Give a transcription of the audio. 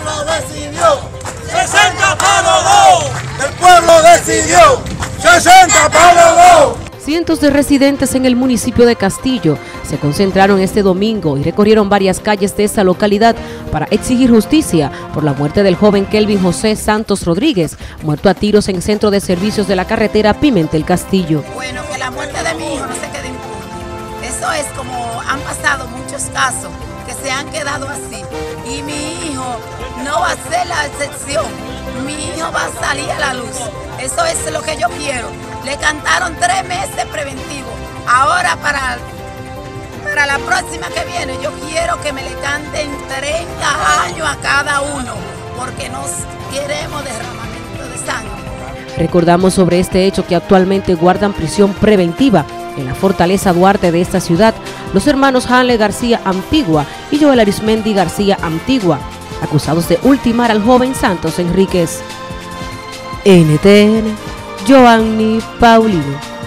pueblo decidió 60 para los dos. El pueblo decidió 60 para los dos. Cientos de residentes en el municipio de Castillo se concentraron este domingo y recorrieron varias calles de esta localidad para exigir justicia por la muerte del joven Kelvin José Santos Rodríguez, muerto a tiros en centro de servicios de la carretera Pimentel Castillo. Bueno, que la muerte de mi hijo no se quede impune. Eso es como han pasado muchos casos que se han quedado así. Y mi hijo no va a ser la excepción. Mi hijo va a salir a la luz. Eso es lo que yo quiero. Le cantaron tres meses preventivos. Ahora para, para la próxima que viene yo quiero que me le canten 30 años a cada uno. Porque nos queremos derramamiento de sangre. Recordamos sobre este hecho que actualmente guardan prisión preventiva en la Fortaleza Duarte de esta ciudad los hermanos Hanle García Antigua y Joel Arismendi García Antigua, acusados de ultimar al joven Santos Enríquez. NTN, Joanny Paulino.